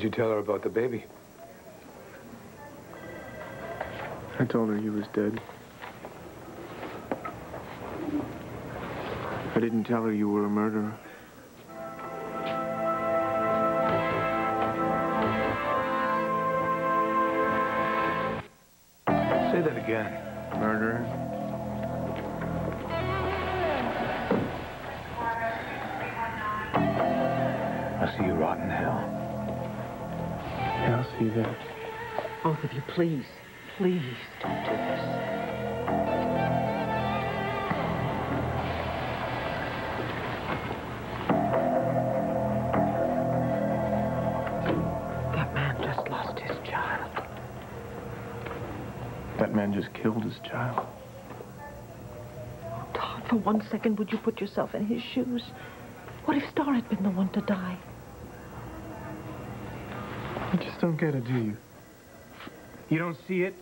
did you tell her about the baby? I told her he was dead. I didn't tell her you were a murderer. Please, please don't do this. That man just lost his child. That man just killed his child. Oh, Todd, for one second, would you put yourself in his shoes? What if Star had been the one to die? You just don't get it, do you? You don't see it,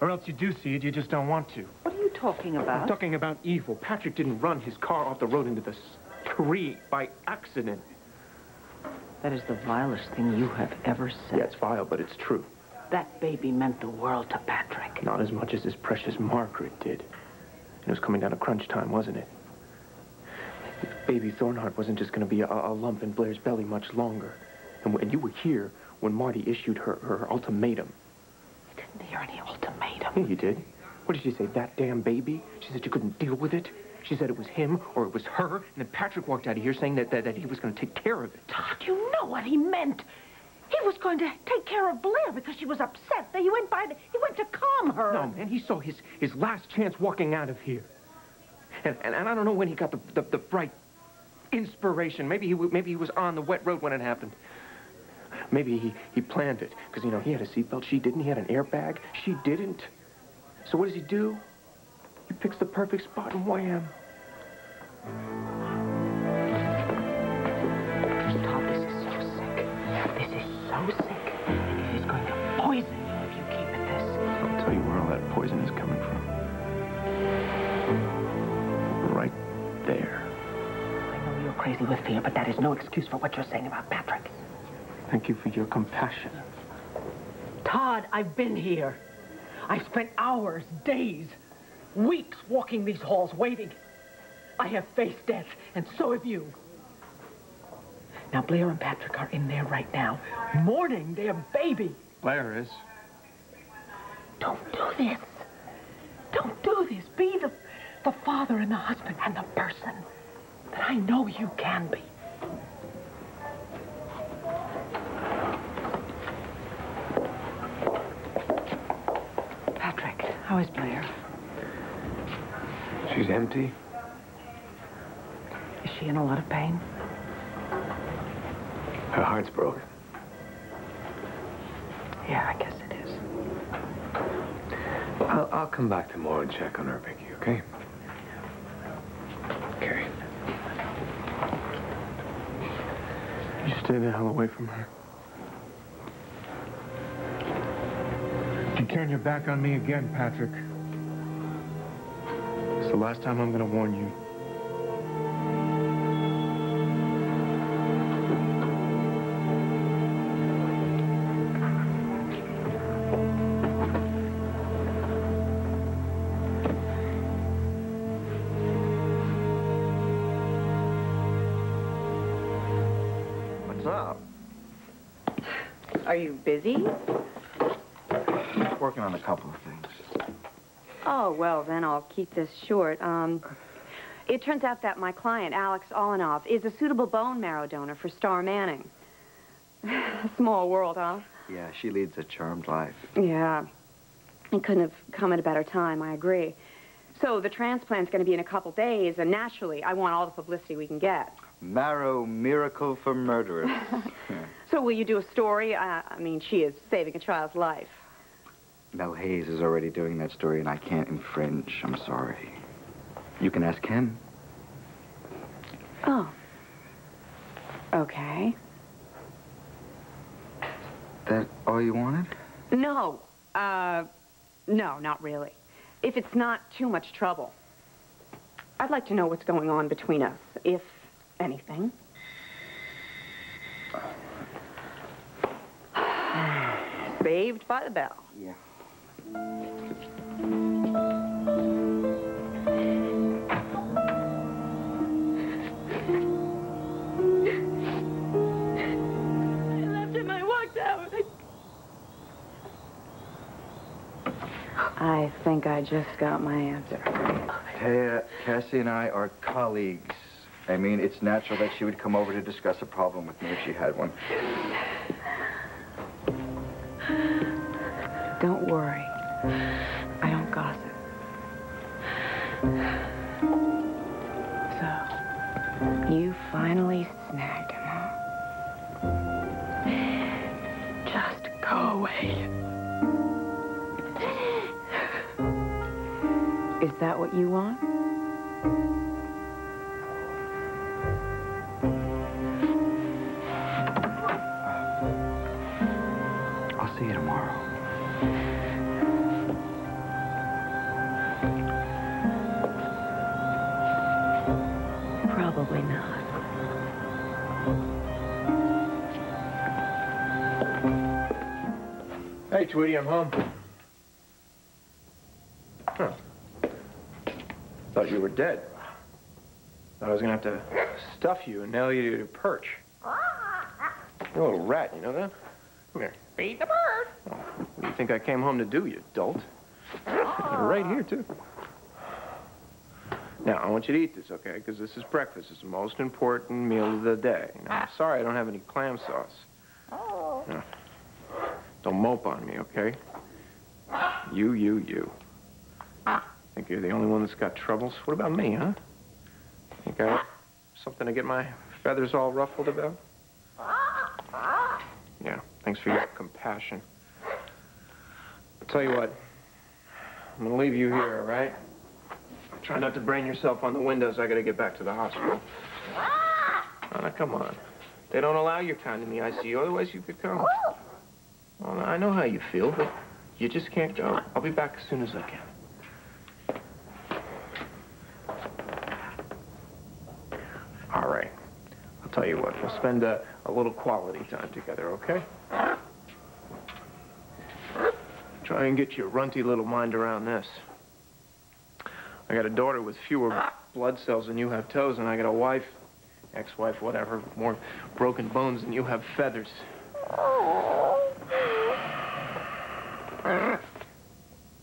or else you do see it, you just don't want to. What are you talking about? I'm talking about evil. Patrick didn't run his car off the road into the tree by accident. That is the vilest thing you have ever said. Yeah, it's vile, but it's true. That baby meant the world to Patrick. Not as much as his precious Margaret did. It was coming down to crunch time, wasn't it? Baby Thornhart wasn't just going to be a, a lump in Blair's belly much longer. And, when you were here when Marty issued her, her ultimatum. Didn't hear any ultimatum. Yeah, you did. What did she say? That damn baby? She said you couldn't deal with it? She said it was him or it was her, and then Patrick walked out of here saying that, that, that he was going to take care of it. Todd, you know what he meant. He was going to take care of Blair because she was upset. That he went by. The, he went to calm her. No, man, he saw his, his last chance walking out of here. And, and, and I don't know when he got the, the, the bright inspiration. Maybe he, maybe he was on the wet road when it happened. Maybe he, he planned it. Because, you know, he had a seatbelt. She didn't. He had an airbag. She didn't. So what does he do? He picks the perfect spot and wham. Todd, this is so sick. This is so sick. And it is going to poison you if you keep it this. I'll tell you where all that poison is coming from. Right there. I know you're crazy with fear, but that is no excuse for what you're saying about Patrick. Thank you for your compassion. Todd, I've been here. I've spent hours, days, weeks walking these halls waiting. I have faced death, and so have you. Now, Blair and Patrick are in there right now, mourning their baby. Blair is. Don't do this. Don't do this. Be the, the father and the husband and the person that I know you can be. Patrick, how is Blair? She's empty. Is she in a lot of pain? Her heart's broken. Yeah, I guess it is. I'll, I'll come back tomorrow and check on her, Viki, okay? Okay. You stay the hell away from her. You turn your back on me again, Patrick, it's the last time I'm gonna warn you. What's up? Are you busy? Working on a couple of things. Oh, well, then I'll keep this short. Um, it turns out that my client, Alex Olanov, is a suitable bone marrow donor for Star Manning. Small world, huh? Yeah, she leads a charmed life. Yeah. It couldn't have come at a better time, I agree. So the transplant's going to be in a couple days, and naturally, I want all the publicity we can get. Marrow miracle for murderers. So will you do a story? Uh, I mean, she is saving a child's life. Mel Hayes is already doing that story, and I can't infringe. I'm sorry. You can ask him. Oh. Okay. That all you wanted? No. Uh, no, not really. If it's not too much trouble. I'd like to know what's going on between us, if anything. Saved by the bell. Yeah. I left him. I walked out. I think I just got my answer. Téa, uh, Cassie and I are colleagues. I mean, it's natural that she would come over to discuss a problem with me if she had one. You want? I'll see you tomorrow. Probably not. Hey, Tweety, I'm home. Huh. Thought you were dead. Thought I was gonna have to stuff you and nail you to a perch. You're a little rat, you know that? Come here. Feed the bird. Oh, what do you think I came home to do, you dolt? right here, too. Now, I want you to eat this, okay? Because this is breakfast. It's the most important meal of the day. Now, I'm sorry I don't have any clam sauce. Yeah. Don't mope on me, okay? You, you, you. Think you're the only one that's got troubles? What about me, huh? Think I something to get my feathers all ruffled about? Yeah, thanks for your compassion. I'll tell you what. I'm gonna leave you here, all right? Try not to brain yourself on the windows. I gotta get back to the hospital. Oh, now, come on. They don't allow your kind in the ICU, otherwise you could come. Well, I know how you feel, but you just can't go. I'll be back as soon as I can. All right. I'll tell you what, we'll spend a, a little quality time together, okay? Try and get your runty little mind around this. I got a daughter with fewer blood cells than you have toes, and I got a wife, ex-wife, whatever, more broken bones than you have feathers.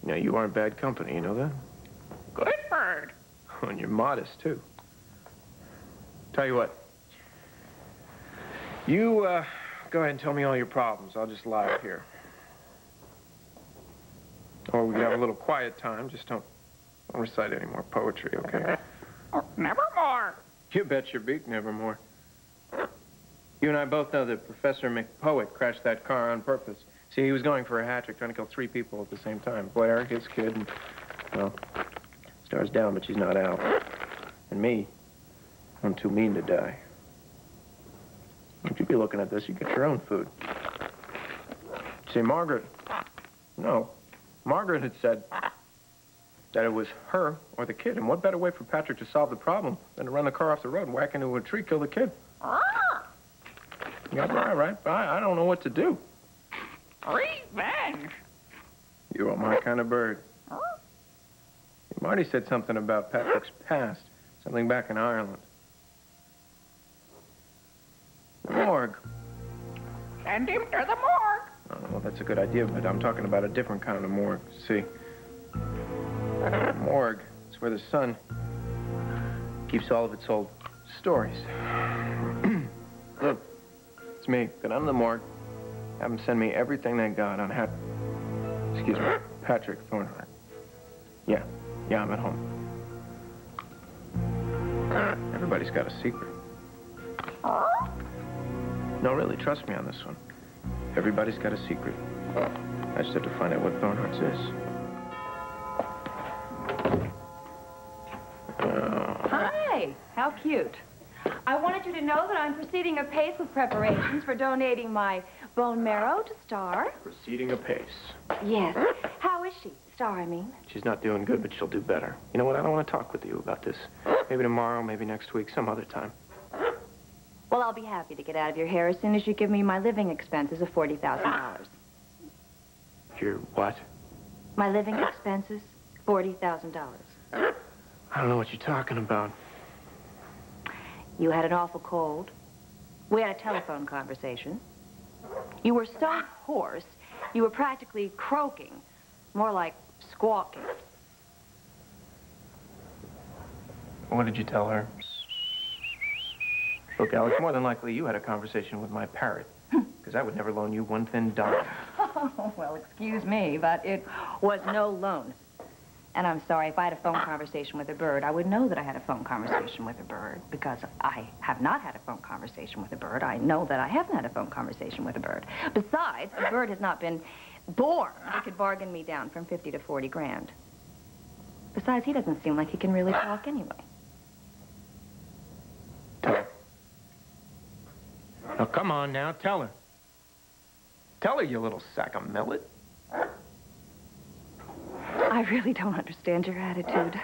Now, you aren't bad company, you know that? Good bird. And you're modest, too. Tell you what. You, uh, go ahead and tell me all your problems. I'll just lie up here. Or we can have a little quiet time. Just don't, don't recite any more poetry, okay? Nevermore. You bet your beak, nevermore. You and I both know that Professor McPoet crashed that car on purpose. See, he was going for a hat trick, trying to kill three people at the same time. Blair, his kid, and, well, Star's down, but she's not out. And me, I'm too mean to die. Don't you be looking at this. You get your own food. See, Margaret, no, Margaret had said that it was her or the kid. And what better way for Patrick to solve the problem than to run the car off the road and whack into a tree, kill the kid? Ah! Yeah, right, right. I, I don't know what to do. Revenge. You are my kind of bird. Marty said something about Patrick's past, something back in Ireland. Morgue. Send him to the morgue. Oh, well, that's a good idea, but I'm talking about a different kind of morgue. See, morgue is where the sun keeps all of its old stories. Look, it's me. Go down to the morgue. Have them send me everything they got on Hat. Excuse me, Patrick Thornhart. Yeah, yeah, I'm at home. Everybody's got a secret. No, really, trust me on this one. Everybody's got a secret. I just have to find out what Thornhart's is. Oh. Hi, how cute. I wanted you to know that I'm proceeding apace with preparations for donating my bone marrow to Star. Proceeding apace. Yes. How is she? Star, I mean. She's not doing good, but she'll do better. You know what? I don't want to talk with you about this. Maybe tomorrow, maybe next week, some other time. Well, I'll be happy to get out of your hair as soon as you give me my living expenses of $40,000. your what? My living expenses, $40,000. I don't know what you're talking about. You had an awful cold. We had a telephone conversation. You were so hoarse, you were practically croaking, more like squawking. What did you tell her? Look, Alex, more than likely you had a conversation with my parrot. Because I would never loan you one thin dime. Oh, well, excuse me, but it was no loan. And I'm sorry, if I had a phone conversation with a bird, I would know that I had a phone conversation with a bird because I have not had a phone conversation with a bird. I know that I haven't had a phone conversation with a bird. Besides, a bird has not been born. He could bargain me down from 50 to 40 grand. Besides, he doesn't seem like he can really talk anyway. Tell her. Now, come on now, tell her. Tell her, you little sack of millet. I really don't understand your attitude.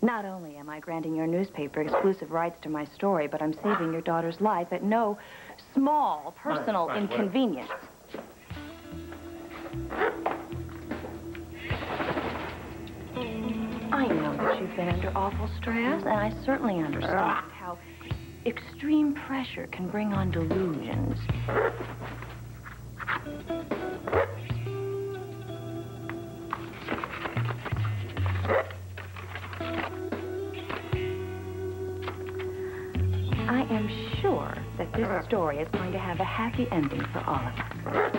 Not only am I granting your newspaper exclusive rights to my story, but I'm saving your daughter's life at no small personal fine, inconvenience. I know that you've been under awful stress, and I certainly understand ah. how extreme pressure can bring on delusions. I am sure that this story is going to have a happy ending for all of us.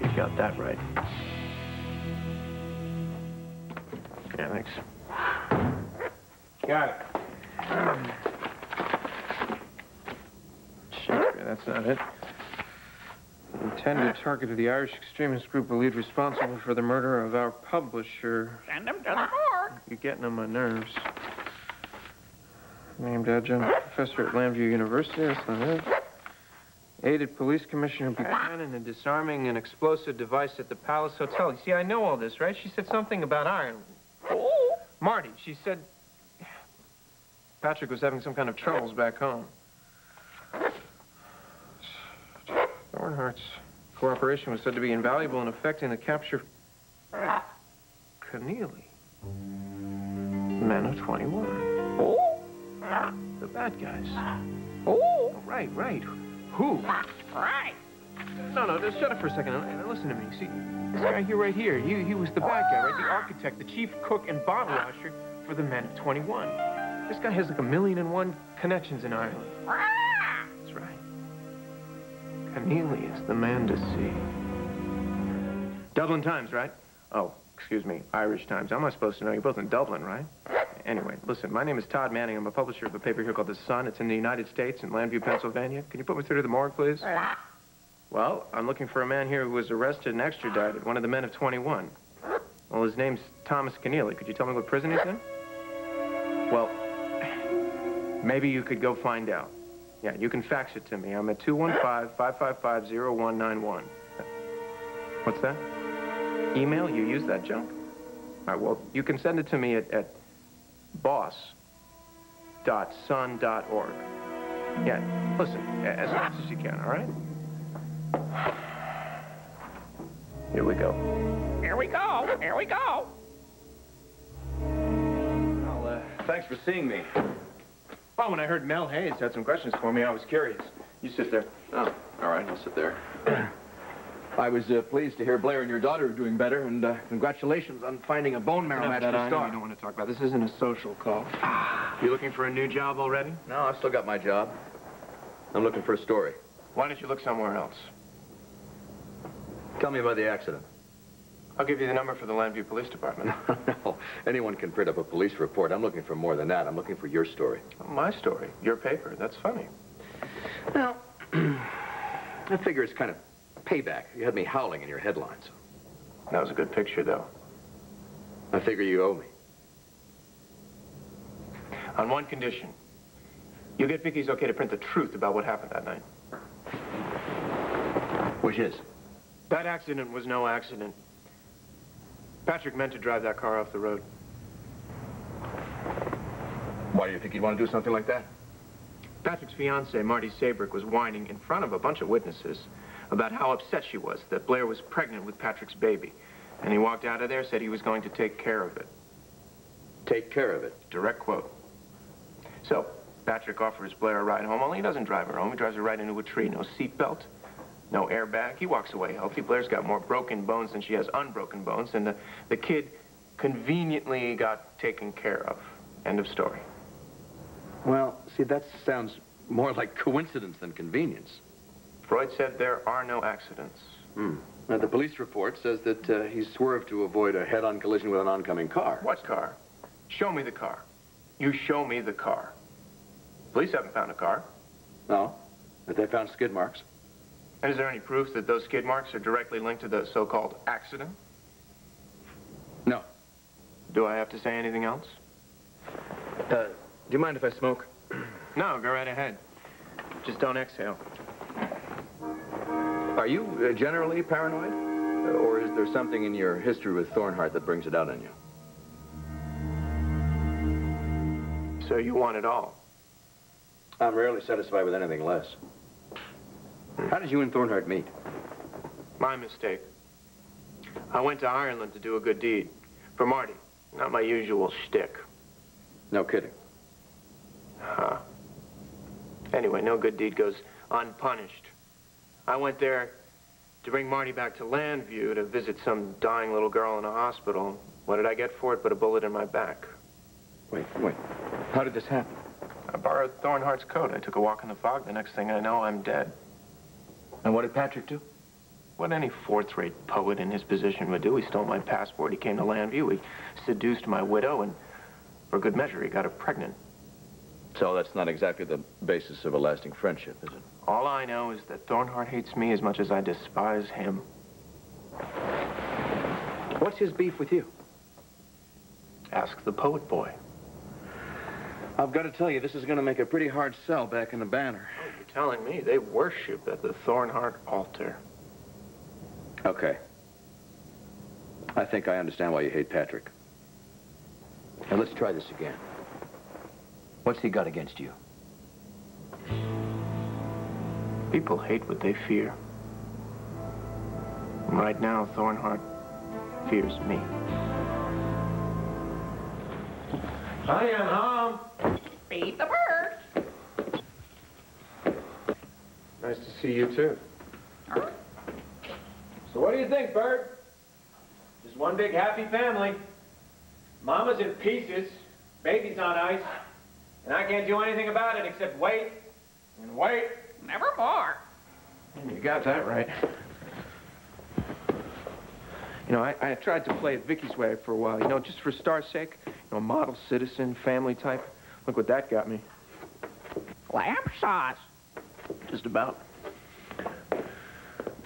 You got that right. Yeah, thanks. Got it. That's not it. Intended target of the Irish extremist group believed responsible for the murder of our publisher. Send him to the morgue. You're getting on my nerves. Named adjunct professor at Llanview University, that's not it. Aided police commissioner Buchanan in disarming an explosive device at the Palace Hotel. You see, I know all this, right? She said something about Ireland. Oh, Marty, she said Patrick was having some kind of troubles back home. Thornhart's cooperation was said to be invaluable in effecting the capture of Keneally, man of 21. oh, The bad guys. oh, Oh, right, right. Who? right. No, no, just shut up for a second and, and listen to me. See, this guy here right here, he, he was the bad guy, right? The architect, the chief cook and bottle washer for the men of 21. This guy has like a million and one connections in Ireland. Right. Keneally is the man to see. Dublin Times, right? Oh, excuse me, Irish Times. How am I supposed to know? You're both in Dublin, right? Anyway, listen, my name is Todd Manning. I'm a publisher of a paper here called The Sun. It's in the United States, in Llanview, Pennsylvania. Can you put me through to the morgue, please? Well, I'm looking for a man here who was arrested and extradited, one of the men of 21. Well, his name's Thomas Keneally. Could you tell me what prison he's in? Well, maybe you could go find out. Yeah, you can fax it to me. I'm at 215-555-0191. What's that? Email? You use that junk? All right, well, you can send it to me at, at boss.sun.org. Yeah, listen, as fast as you can, all right? Here we go. here we go, here we go. Well, uh, thanks for seeing me. Well, when I heard Mel Hayes had some questions for me, I was curious. You sit there. Oh, all right, I'll sit there. I was uh, pleased to hear Blair and your daughter are doing better, and uh, congratulations on finding a bone marrow match that, for I you don't want to talk about. This isn't a social call. You looking for a new job already? No, I've still got my job. I'm looking for a story. Why don't you look somewhere else? Tell me about the accident. I'll give you the number for the Llanview Police Department. no, anyone can print up a police report. I'm looking for more than that. I'm looking for your story. My story. Your paper. That's funny. Well, I figure it's kind of payback. You had me howling in your headlines. That was a good picture, though. I figure you owe me. On one condition. You get Viki's okay to print the truth about what happened that night. Which is? That accident was no accident. Patrick meant to drive that car off the road. Why do you think he'd want to do something like that? Patrick's fiancée, Marty Saybrooke, was whining in front of a bunch of witnesses about how upset she was that Blair was pregnant with Patrick's baby. And he walked out of there, said he was going to take care of it. Take care of it. Direct quote. So, Patrick offers Blair a ride home, only he doesn't drive her home. He drives her right into a tree. No seatbelt, no airbag. He walks away healthy. Blair's got more broken bones than she has unbroken bones, and the, the kid conveniently got taken care of. End of story. Well, see, that sounds more like coincidence than convenience. Freud said there are no accidents. Hmm. Now, the police report says that uh, he swerved to avoid a head-on collision with an oncoming car. What car? Show me the car. You show me the car. Police haven't found a car. No, but they found skid marks. Is there any proof that those skid marks are directly linked to the so-called accident? No. Do I have to say anything else? Uh, do you mind if I smoke? No, go right ahead. Just don't exhale. Are you uh, generally paranoid? Uh, Or is there something in your history with Thornhart that brings it out on you? So you want it all? I'm rarely satisfied with anything less. How did you and Thornhart meet? My mistake. I went to Ireland to do a good deed. For Marty. Not my usual shtick. No kidding. Huh. Anyway, no good deed goes unpunished. I went there to bring Marty back to Llanview to visit some dying little girl in a hospital. What did I get for it but a bullet in my back? Wait, wait. How did this happen? I borrowed Thornhart's coat. I took a walk in the fog. The next thing I know, I'm dead. And what did Patrick do? What any fourth-rate poet in his position would do. He stole my passport. He came to Llanview. He seduced my widow, and for good measure, he got her pregnant. So that's not exactly the basis of a lasting friendship, is it? All I know is that Thornhart hates me as much as I despise him. What's his beef with you? Ask the poet boy. I've got to tell you, this is going to make a pretty hard sell back in the banner. You're telling me they worship at the Thornhart altar. Okay. I think I understand why you hate Patrick. Now, let's try this again. What's he got against you? People hate what they fear. And right now, Thornhart fears me. I am um, home. Feed the birds. Nice to see you, too. So what do you think, Bert? Just one big happy family. Mama's in pieces, baby's on ice, and I can't do anything about it except wait and wait. Nevermore. You got that right. You know, I, I tried to play it Viki's way for a while, you know, just for Star's sake. You know, model citizen, family type. Look what that got me. Lamb sauce. Just about.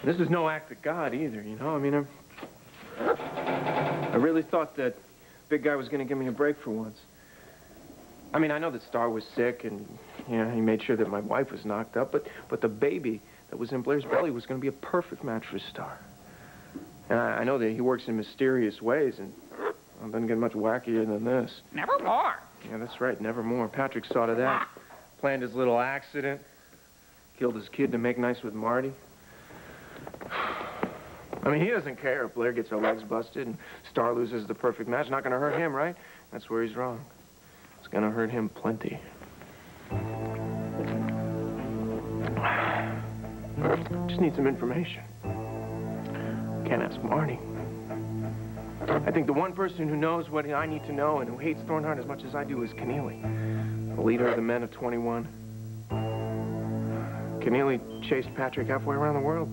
This is no act of God either, you know? I mean, I, I really thought that big guy was going to give me a break for once. I mean, I know that Star was sick, and, you know, he made sure that my wife was knocked up, but, but the baby that was in Blair's belly was going to be a perfect match for Star. And I, I know that he works in mysterious ways, and well, it doesn't get much wackier than this. Nevermore. Yeah, that's right, nevermore. Patrick saw to that. Planned his little accident. Killed his kid to make nice with Marty. I mean, he doesn't care if Blair gets her legs busted and Star loses the perfect match. Not gonna hurt him, right? That's where he's wrong. It's gonna hurt him plenty. Just need some information. Can't ask Marty. I think the one person who knows what I need to know and who hates Thornhart as much as I do is Keneally, the leader of the men of 21. Keneally chased Patrick halfway around the world.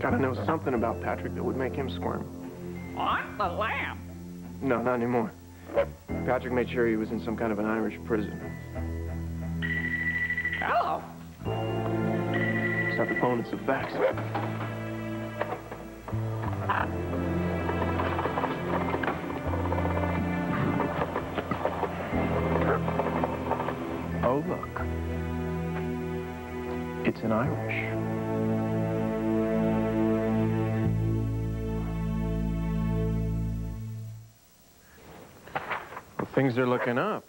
Gotta know something about Patrick that would make him squirm. What? The lamb. No, not anymore. Patrick made sure he was in some kind of an Irish prison. Hello. Stop opponents of facts. Oh, look. It's an Irish. Things are looking up.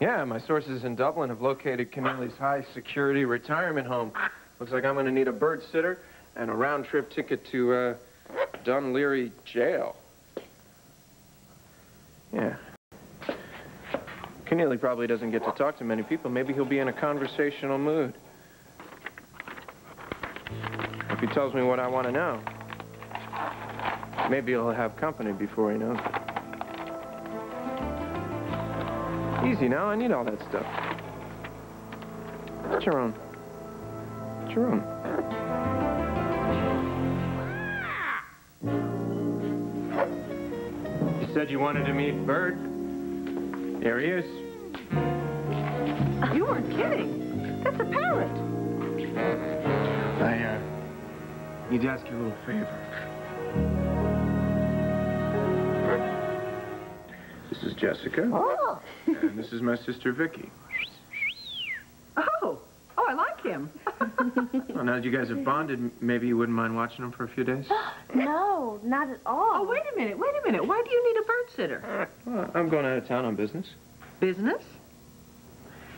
Yeah, my sources in Dublin have located Keneally's high security retirement home. Looks like I'm gonna need a bird sitter and a round-trip ticket to, uh, Dunleary Jail. Yeah. Keneally probably doesn't get to talk to many people. Maybe he'll be in a conversational mood. If he tells me what I want to know, maybe he'll have company before he knows it. Easy now, I need all that stuff. It's your own. It's your own. You said you wanted to meet Bird. There he is. You weren't kidding. That's a parrot. I, uh, need to ask you a little favor. This is Jessica, Oh. and this is my sister Viki. Oh. Oh, I like him. Well, now that you guys have bonded, maybe you wouldn't mind watching them for a few days? No, not at all. Oh, wait a minute. Wait a minute. Why do you need a bird sitter? Well, I'm going out of town on business. Business?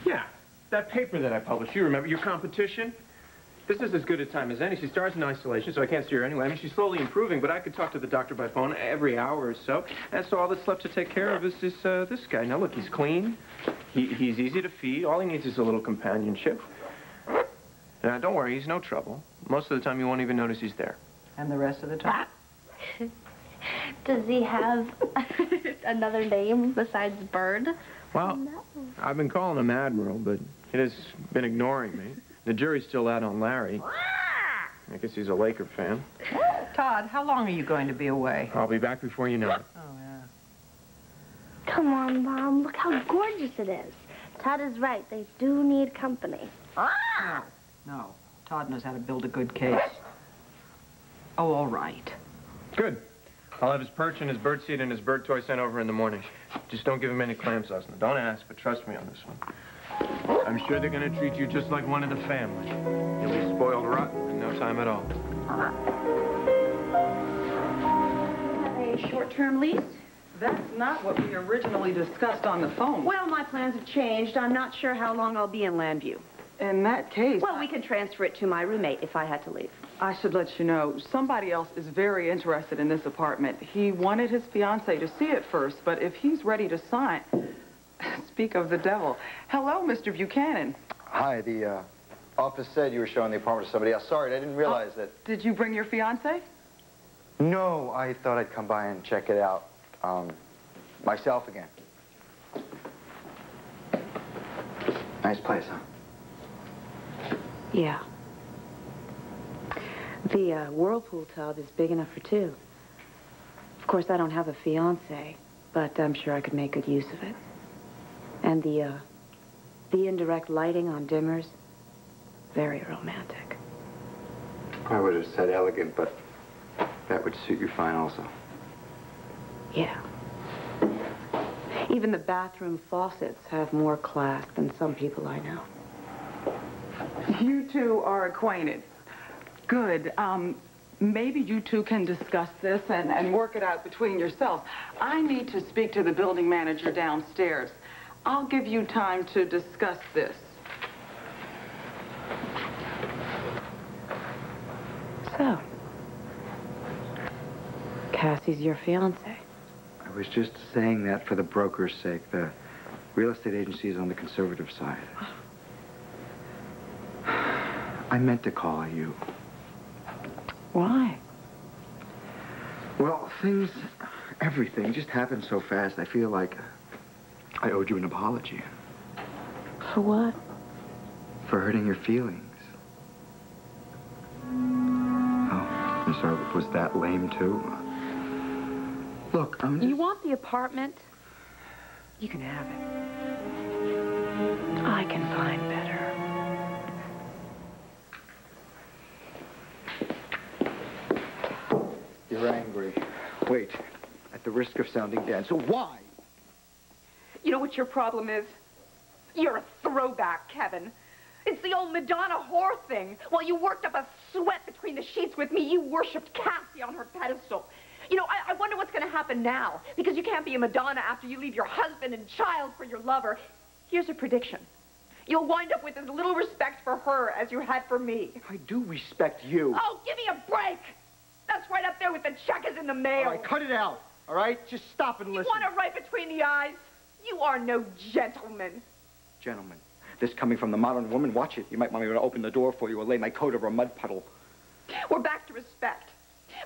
Yeah, that paper that I published. You remember your competition? This is as good a time as any. She stars in isolation, so I can't see her anyway. I mean, she's slowly improving, but I could talk to the doctor by phone every hour or so. And so all that's left to take care of is this, uh, this guy. Now, look, he's clean. He, he's easy to feed. All he needs is a little companionship. Now, don't worry, he's no trouble. Most of the time, you won't even notice he's there. And the rest of the time? Does he have another name besides Bird? Well, No. I've been calling him Admiral, but he has been ignoring me. The jury's still out on Larry. I guess he's a Laker fan. Todd, how long are you going to be away? I'll be back before you know it. Oh, yeah. Come on, Mom. Look how gorgeous it is. Todd is right. They do need company. No. Todd knows how to build a good case. Oh, all right. Good. I'll have his perch and his bird seed and his bird toy sent over in the morning. Just don't give him any clam sauce. Now, don't ask, but trust me on this one. I'm sure they're going to treat you just like one of the family. You'll be spoiled rotten in no time at all. A short-term lease? That's not what we originally discussed on the phone. Well, my plans have changed. I'm not sure how long I'll be in Llanview. In that case, Well, we can transfer it to my roommate if I had to leave. I should let you know, somebody else is very interested in this apartment. He wanted his fiancée to see it first, but if he's ready to sign... Speak of the devil. Hello, Mr. Buchanan. Hi, the uh, office said you were showing the apartment to somebody else. Sorry, I didn't realize that. Did you bring your fiancée? No, I thought I'd come by and check it out um, myself again. Nice place, huh? Yeah. The uh, whirlpool tub is big enough for two. Of course, I don't have a fiance, but I'm sure I could make good use of it. And the, uh, the indirect lighting on dimmers, very romantic. I would have said elegant, but that would suit you fine also. Yeah. Even the bathroom faucets have more class than some people I know. You two are acquainted. Good. Um, maybe you two can discuss this and, and work it out between yourselves. I need to speak to the building manager downstairs. I'll give you time to discuss this. So, Cassie's your fiance. I was just saying that for the broker's sake. The real estate agency is on the conservative side. I meant to call you. Why? Well, things, everything just happened so fast. I feel like I owed you an apology For what? for hurting your feelings. Oh, I'm sorry. Was that lame, too? Look, I'm just... You want the apartment? You can have it. I can find You're angry. Wait. At the risk of sounding dead. So why? You know what your problem is? You're a throwback, Kevin. It's the old Madonna whore thing. While you worked up a sweat between the sheets with me, you worshipped Cassie on her pedestal. You know, I, I wonder what's going to happen now. Because you can't be a Madonna after you leave your husband and child for your lover. Here's a prediction. you'll wind up with as little respect for her as you had for me. I do respect you. Oh, give me a break! That's right up there with the checkers in the mail. All right, cut it out. All right? Just stop and listen. you want it right between the eyes? You are no gentleman. Gentlemen, this coming from the modern woman, watch it. You might want me to open the door for you or lay my coat over a mud puddle. We're back to respect.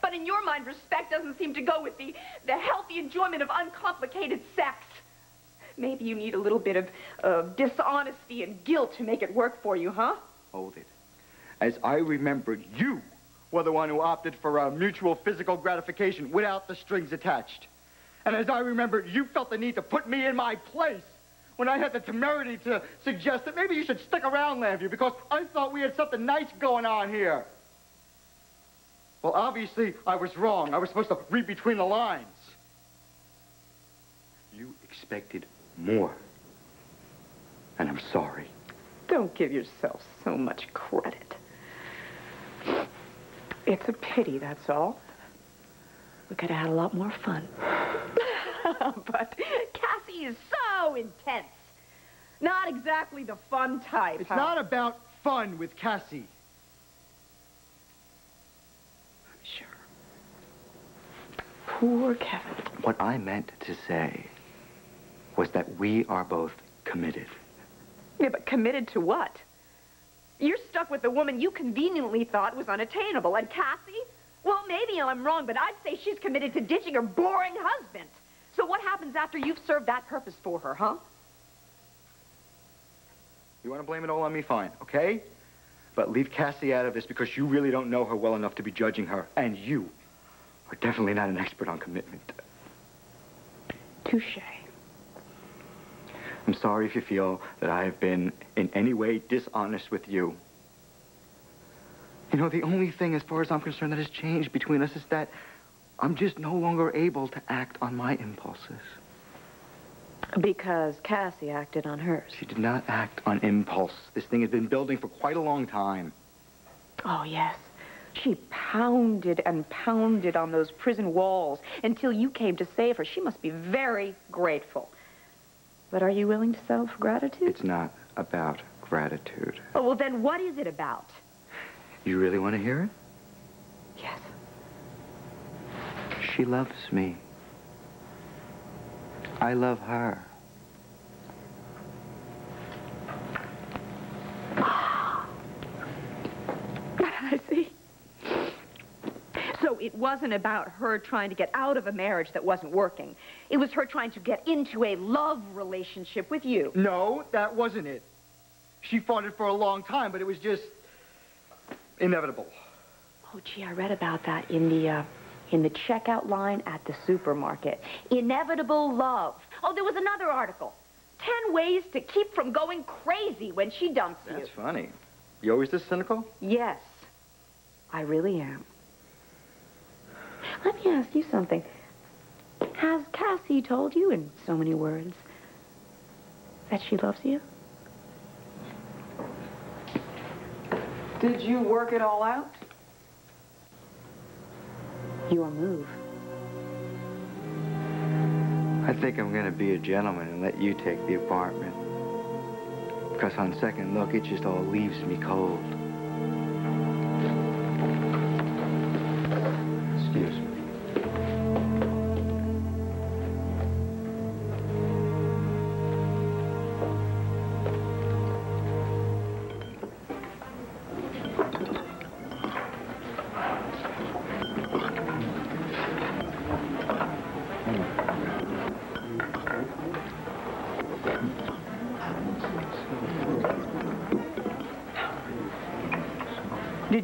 But in your mind, respect doesn't seem to go with the, the healthy enjoyment of uncomplicated sex. Maybe you need a little bit of uh, dishonesty and guilt to make it work for you, huh? Hold it. As I remember, you were the one who opted for a mutual physical gratification without the strings attached. And as I remember, you felt the need to put me in my place when I had the temerity to suggest that maybe you should stick around, Llanview, because I thought we had something nice going on here. Well, obviously, I was wrong. I was supposed to read between the lines. You expected more. And I'm sorry. Don't give yourself so much credit. It's a pity, that's all. We could have had a lot more fun. but Cassie is so intense. Not exactly the fun type. It's huh? not about fun with Cassie. I'm sure. Poor Kevin. What I meant to say was that we are both committed. Yeah, but committed to what? You're stuck with the woman you conveniently thought was unattainable. And Cassie? Well, maybe I'm wrong, but I'd say she's committed to ditching her boring husband. So what happens after you've served that purpose for her, huh? You want to blame it all on me, fine, okay? But leave Cassie out of this because you really don't know her well enough to be judging her. And you are definitely not an expert on commitment. Touche. I'm sorry if you feel that I have been in any way dishonest with you. You know, the only thing, as far as I'm concerned, that has changed between us is that I'm just no longer able to act on my impulses. Because Cassie acted on hers. She did not act on impulse. This thing has been building for quite a long time. Oh, yes. She pounded and pounded on those prison walls until you came to save her. She must be very grateful. But are you willing to settle for gratitude? It's not about gratitude. Oh, well, then what is it about? You really want to hear it? Yes. She loves me. I love her. I see. It wasn't about her trying to get out of a marriage that wasn't working. It was her trying to get into a love relationship with you. No, that wasn't it. She fought it for a long time, but it was just inevitable. Oh, gee, I read about that in the, uh, in the checkout line at the supermarket. Inevitable love. Oh, there was another article. Ten ways to keep from going crazy when she dumps you. That's funny. You always this cynical? Yes, I really am. Let me ask you something. Has Cassie told you in so many words that she loves you? Did you work it all out? Your move. I think I'm going to be a gentleman and let you take the apartment. Because on second look, it just all leaves me cold.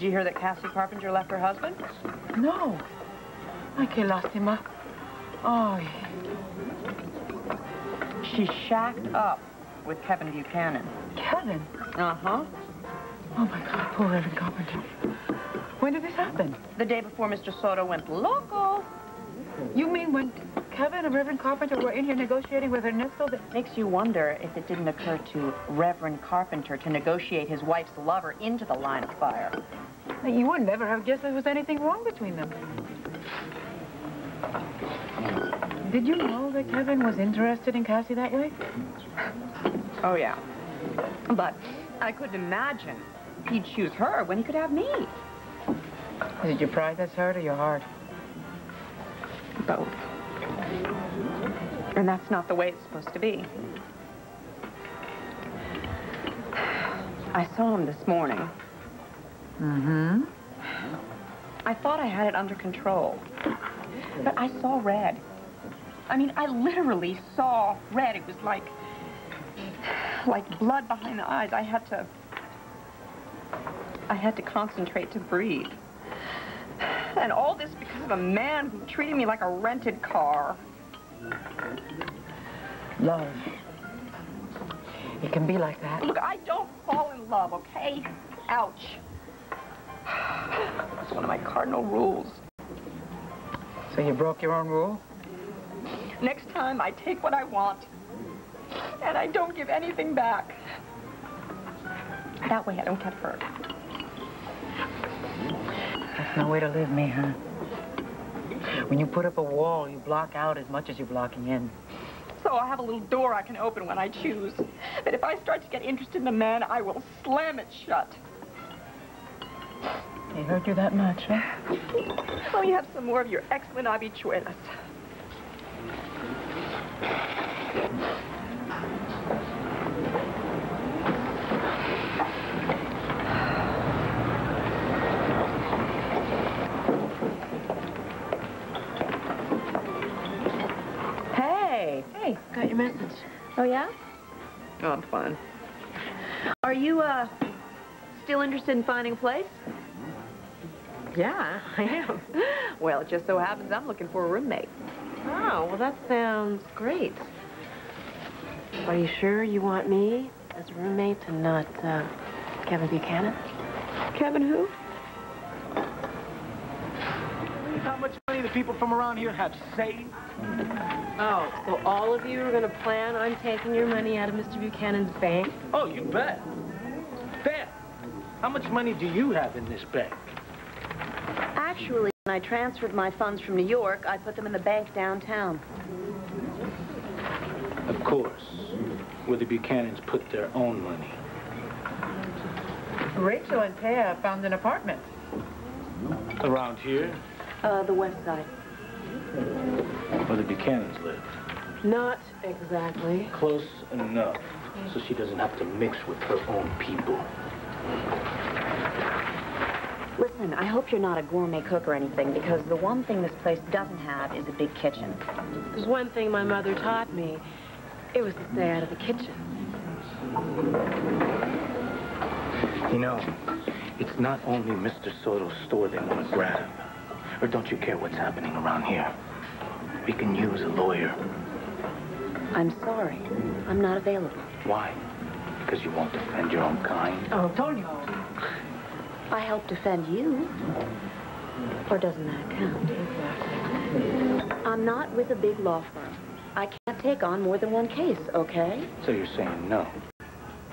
Did you hear that Cassie Carpenter left her husband? No. Ay, qué lástima. Ay. She shacked up with Kevin Buchanan. Kevin? Uh-huh. Oh, my God, poor Reverend Carpenter. When did this happen? The day before Mr. Soto went loco. You mean when Kevin and Reverend Carpenter were in here negotiating with Ernesto? That... Makes you wonder if it didn't occur to Reverend Carpenter to negotiate his wife's lover into the line of fire. You would never have guessed there was anything wrong between them. Did you know that Kevin was interested in Cassie that way? Oh, yeah. But I couldn't imagine he'd choose her when he could have me. Is it your pride that's hurt or your heart? Both. And that's not the way it's supposed to be. I saw him this morning. Mm-hmm. I thought I had it under control. But I saw red. I mean, I literally saw red. It was like, like blood behind the eyes. I had to, I had to concentrate to breathe. And all this because of a man who treated me like a rented car. Love. It can be like that. Look, I don't fall in love, okay? Ouch. That's one of my cardinal rules. So you broke your own rule? Next time, I take what I want, and I don't give anything back. That way, I don't get hurt. That's no way to live, me, huh? When you put up a wall, you block out as much as you're blocking in. So I have a little door I can open when I choose. But if I start to get interested in a man, I will slam it shut. He hurt you that much, huh? Let me have some more of your excellent habichuelas. Hey. Hey, got your message. Oh, yeah? Oh, I'm fine. Are you, uh, still interested in finding a place? Yeah, I am. Well, it just so happens I'm looking for a roommate. Oh, well, that sounds great. Are you sure you want me as a roommate and not uh, Kevin Buchanan? Kevin who? How much money the people from around here have saved? Oh, so all of you are going to plan on taking your money out of Mr. Buchanan's bank? Oh, you bet. Fair. How much money do you have in this bank? Actually, when I transferred my funds from New York, I put them in the bank downtown. Of course. Where the Buchanans put their own money. Rachel and Téa found an apartment. Around here, Uh, the west side. where the Buchanans live. Not exactly. Close enough, so she doesn't have to mix with her own people. Listen, I hope you're not a gourmet cook or anything, because the one thing this place doesn't have is a big kitchen. There's one thing my mother taught me. It was to stay out of the kitchen. You know, it's not only Mr. Soto's store they want to grab. Or don't you care what's happening around here? We can use a lawyer. I'm sorry. I'm not available. Why? Because you won't defend your own kind? Oh, Antonio. I help defend you. Or doesn't that count? I'm not with a big law firm. I can't take on more than one case, okay? So you're saying no?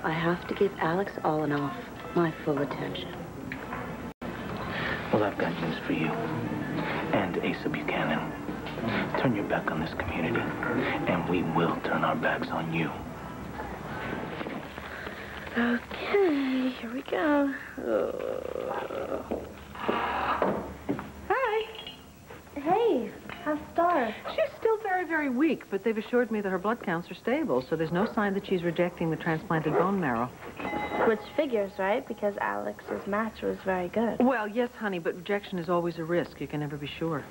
I have to give Alex Olanov my full attention. Well, I've got news for you. And Asa Buchanan. Turn your back on this community, and we will turn our backs on you. Okay, here we go. Hi. Hey, how's Star? She's still very, very weak, but they've assured me that her blood counts are stable, so there's no sign that she's rejecting the transplanted bone marrow. Which figures, right? Because Alex's match was very good. Well, yes, honey, but rejection is always a risk. You can never be sure.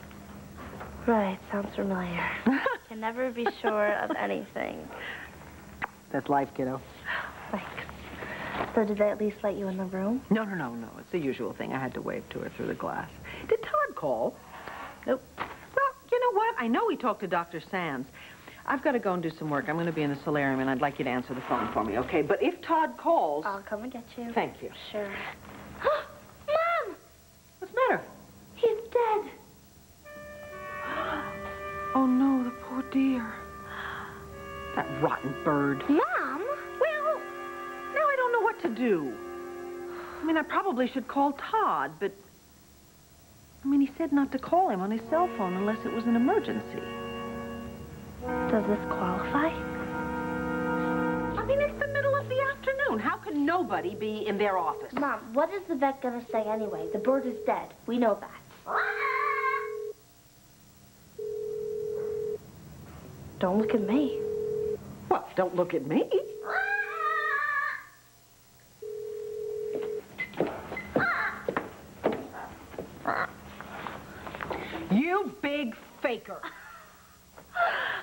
Right, sounds familiar. Can never be sure of anything. That's life, kiddo. Thanks. So did they at least let you in the room? No, no, no, no. It's the usual thing. I had to wave to her through the glass. Did Todd call? Nope. Well, you know what? I know he talked to Dr. Sands. I've got to go and do some work. I'm going to be in the solarium, and I'd like you to answer the phone for me, okay? But if Todd calls... I'll come and get you. Thank you. Sure. Mom! What's the matter? He's dead. Oh, no, the poor dear. That rotten bird. Mom? What to do. I mean, I probably should call Todd, but... I mean, he said not to call him on his cell phone unless it was an emergency. Does this qualify? I mean, it's the middle of the afternoon. How can nobody be in their office. Mom, what is the vet gonna say anyway? The bird is dead. We know that. Don't look at me. Well, don't look at me. You big faker.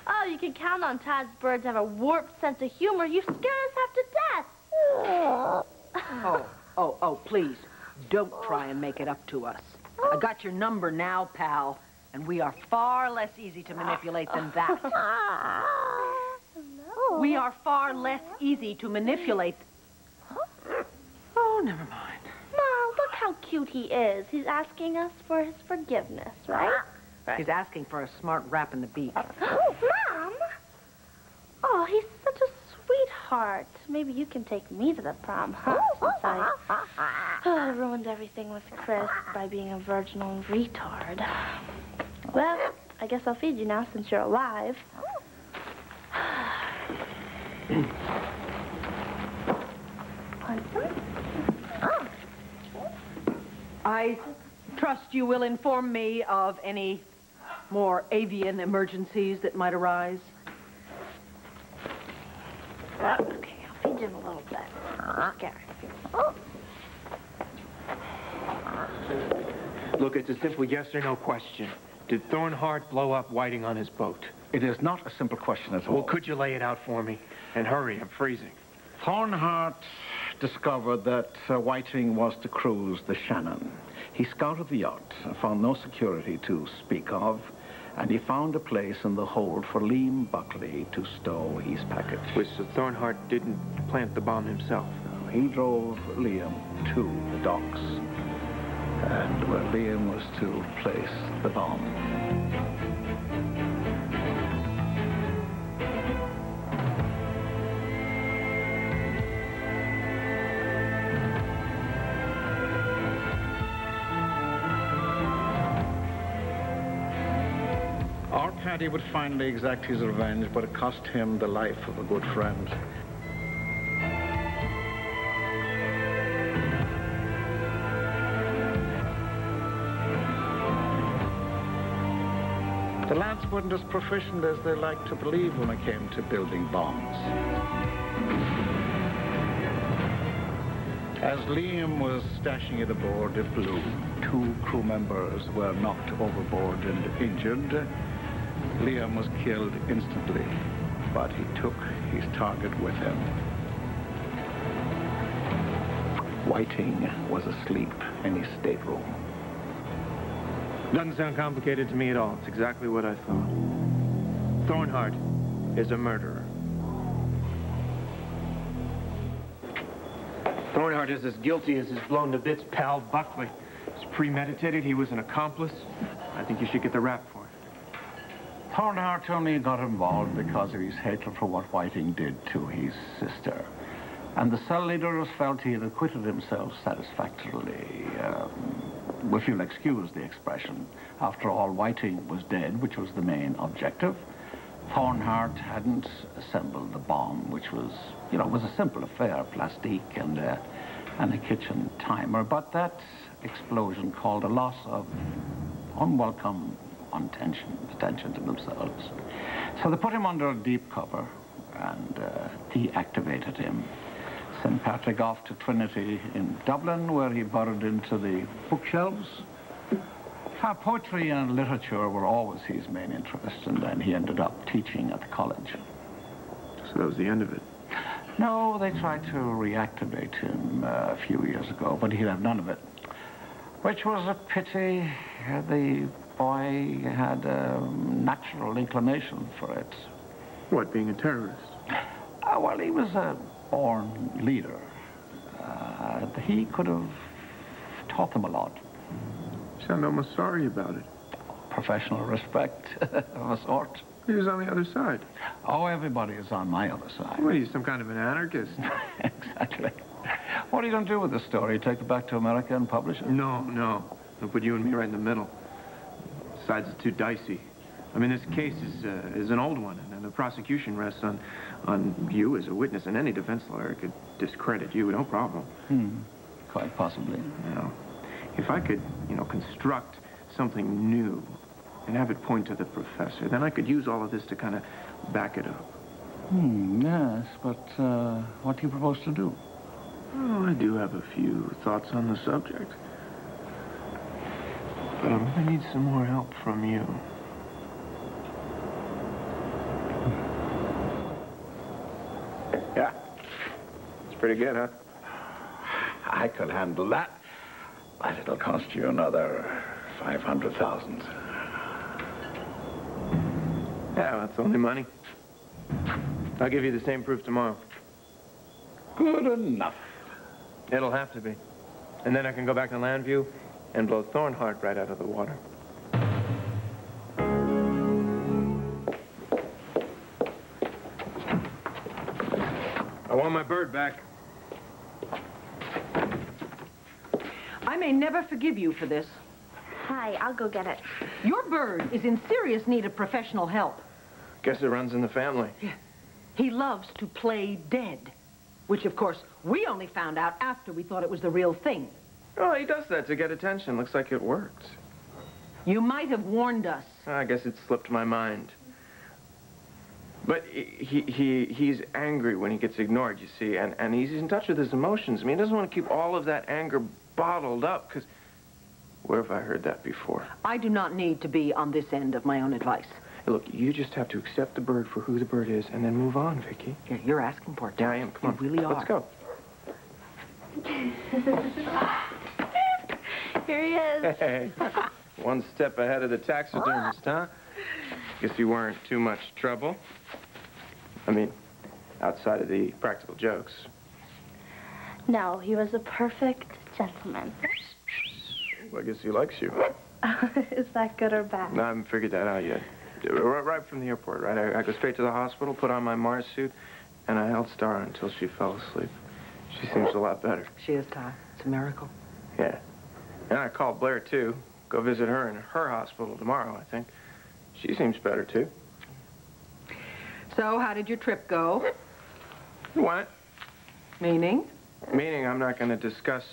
Oh, you can count on Todd's bird to have a warped sense of humor. You scared us half to death. Oh, oh, oh, please, don't try and make it up to us. I got your number now, pal, and we are far less easy to manipulate than that. We are far less easy to manipulate. Oh, never mind. Mom, look how cute he is. He's asking us for his forgiveness, right? He's asking for a smart rap in the beak. Oh, Mom! Oh, he's such a sweetheart. Maybe you can take me to the prom, huh? Since I oh, ruined everything with Chris by being a virginal retard. Well, I guess I'll feed you now since you're alive. I trust you will inform me of any more avian emergencies that might arise. Okay, I'll feed you in a little bit. Okay. Oh. Look, it's a simple yes or no question. Did Thornhart blow up Whiting on his boat? It is not a simple question at all. Well, could you lay it out for me? And hurry, I'm freezing. Thornhart discovered that uh, Whiting was to cruise the Shannon. He scouted the yacht, found no security to speak of, and he found a place in the hold for Liam Buckley to stow his package. So Thornhart didn't plant the bomb himself? He drove Liam to the docks, and where Liam was to place the bomb. Paddy would finally exact his revenge, but it cost him the life of a good friend. The lads weren't as proficient as they liked to believe when it came to building bombs. As Liam was stashing it aboard, it blew. Two crew members were knocked overboard and injured. Liam was killed instantly, but he took his target with him. Whiting was asleep in his stateroom. Doesn't sound complicated to me at all. It's exactly what I thought. Thornhart is a murderer. Thornhart is as guilty as his blown to bits pal Buckley. It's premeditated. He was an accomplice. I think you should get the rap for it. Thornhart only got involved because of his hatred for what Whiting did to his sister. And the cell leaders felt he had acquitted himself satisfactorily. Um, if you'll excuse the expression. After all, Whiting was dead, which was the main objective. Thornhart hadn't assembled the bomb, which was, you know, was a simple affair, plastique and, uh, and a kitchen timer. But that explosion caused a loss of unwelcome attention, attention to themselves. So they put him under a deep cover and uh, deactivated him. Sent Patrick off to Trinity in Dublin, where he burrowed into the bookshelves. Poetry and literature were always his main interest, and then he ended up teaching at the college. So that was the end of it. No, they tried to reactivate him uh, a few years ago, but he'd have none of it. Which was a pity. Uh, the boy had a natural inclination for it. What, being a terrorist? Uh, well, he was a born leader. Uh, he could have taught them a lot. You sound almost sorry about it. Professional respect of a sort. He was on the other side. Oh, everybody is on my other side. What, are you some kind of an anarchist? exactly. What are you going to do with this story? Take it back to America and publish it? No, no. They'll put you and me right in the middle. Besides, it's too dicey. I mean, this case is, uh, is an old one, and the prosecution rests on, on you as a witness, and any defense lawyer could discredit you, no problem. Hmm. Quite possibly. Now, if I could, you know, construct something new and have it point to the professor, then I could use all of this to kind of back it up. Hmm, yes, but uh, what do you propose to do? Oh, I do have a few thoughts on the subject. Um, but I'm gonna need some more help from you. Yeah. It's pretty good, huh? I could handle that, but it'll cost you another 500,000. Yeah, that's only money. I'll give you the same proof tomorrow. Good enough. It'll have to be. And then I can go back to Llanview and blow Thornhart right out of the water. I want my bird back. I may never forgive you for this. Hi, I'll go get it. Your bird is in serious need of professional help. Guess it runs in the family. Yeah. He loves to play dead, which, of course, we only found out after we thought it was the real thing. Oh, he does that to get attention. Looks like it worked. You might have warned us. I guess it slipped my mind. But he, he, he's angry when he gets ignored, you see, and, and he's in touch with his emotions. I mean, he doesn't want to keep all of that anger bottled up, because where have I heard that before? I do not need to be on this end of my own advice. Hey, look, you just have to accept the bird for who the bird is and then move on, Viki. Yeah, you're asking for it. Yeah, I am. Come on. You really are. Let's go. Here he is. Hey, one step ahead of the taxidermist, huh? Guess you weren't too much trouble. I mean, outside of the practical jokes. No, he was a perfect gentleman. Well, I guess he likes you. is that good or bad? No, I haven't figured that out yet. Uh, right, right from the airport, right? I, I go straight to the hospital, put on my Mars suit, and I held Star until she fell asleep. She seems a lot better. She is, Ty. It's a miracle. Yeah. And I called Blair, too. Go visit her in her hospital tomorrow, I think. She seems better, too. So, how did your trip go? What? Meaning? Meaning I'm not going to discuss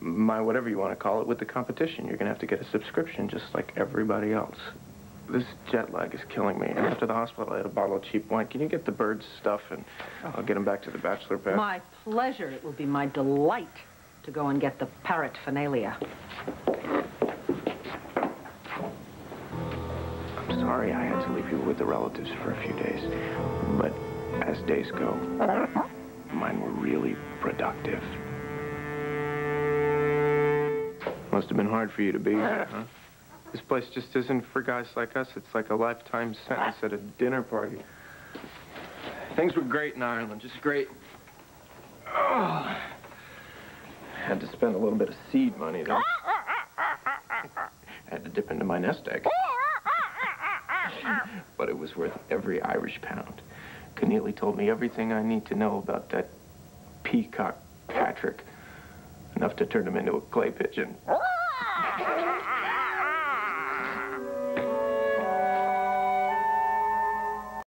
my whatever you want to call it with the competition. You're going to have to get a subscription just like everybody else. This jet lag is killing me. And after the hospital, I had a bottle of cheap wine. Can you get the birds stuff and I'll get them back to the bachelor pad? My pleasure. It will be my delight to go and get the paraphernalia. I'm sorry I had to leave you with the relatives for a few days. But as days go, mine were really productive. Must have been hard for you to be here, huh? This place just isn't for guys like us. It's like a lifetime sentence at a dinner party. Things were great in Ireland, just great. Oh. Had to spend a little bit of seed money, though. Had to dip into my nest egg. but it was worth every Irish pound. Keneally told me everything I need to know about that peacock Patrick. Enough to turn him into a clay pigeon.